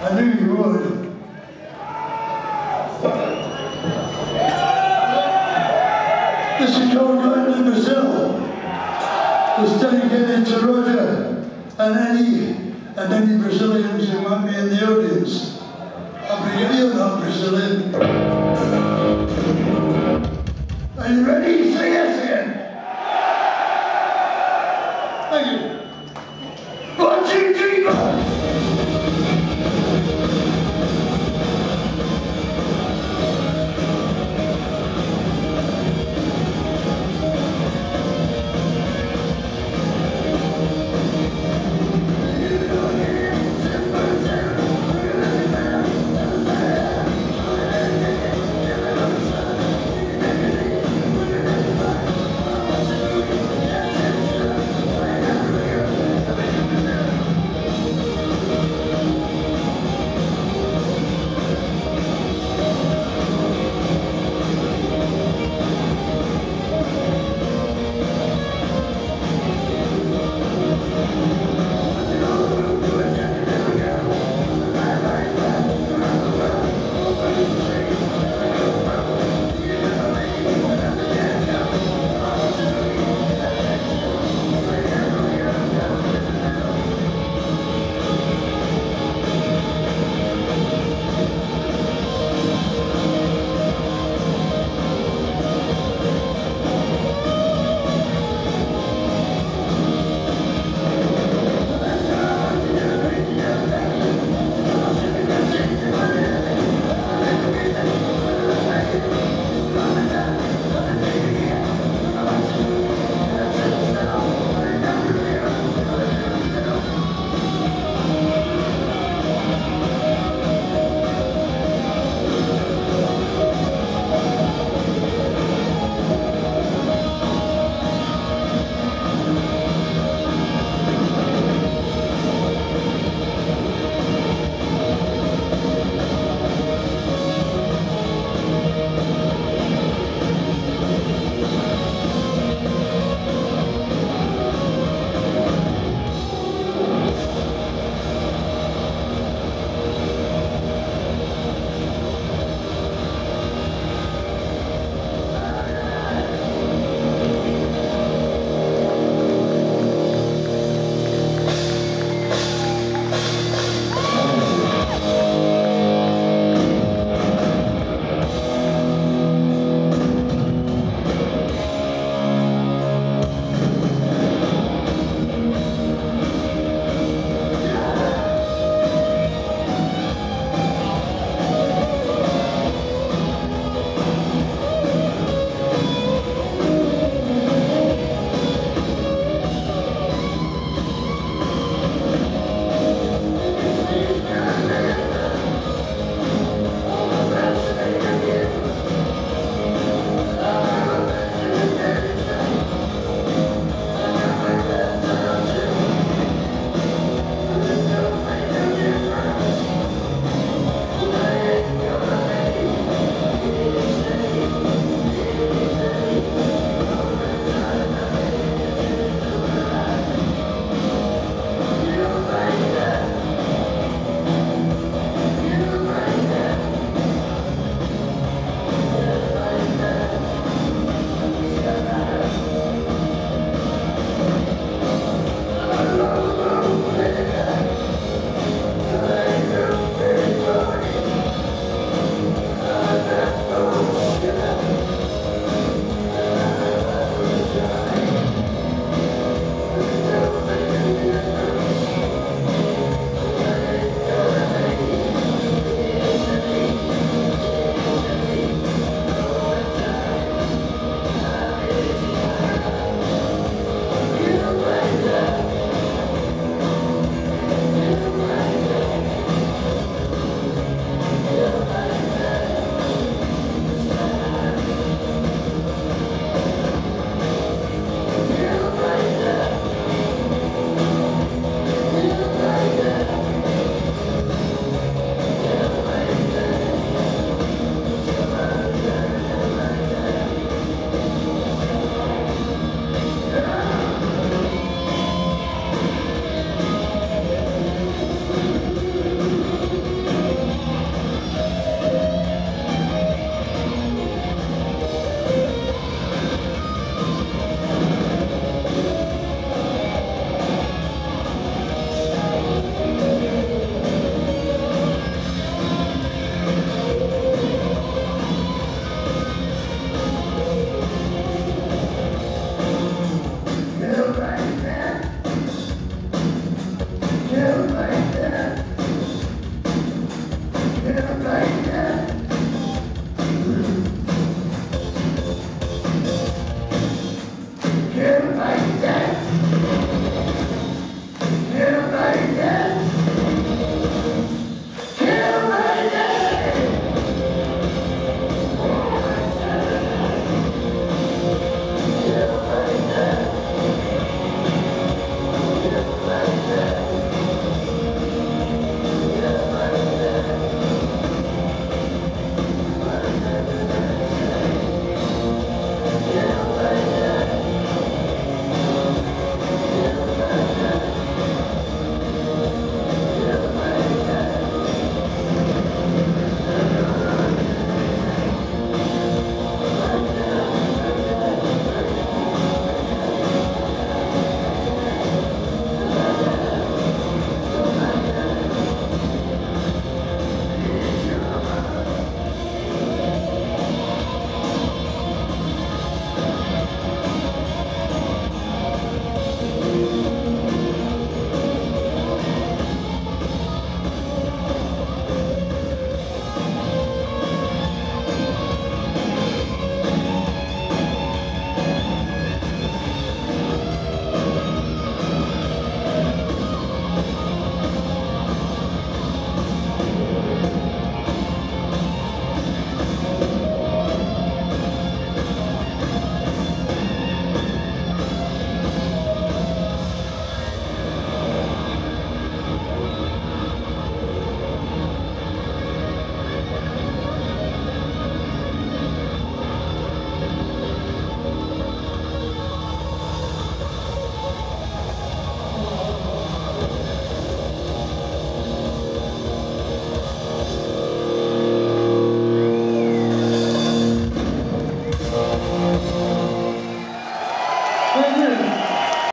I knew you would. This is called going to Brazil. It's dedicated to Roger and any and any Brazilians who might be in the audience. I believe you're not Brazilian. Are you ready? Sing it again. Thank you. One, two, three, four.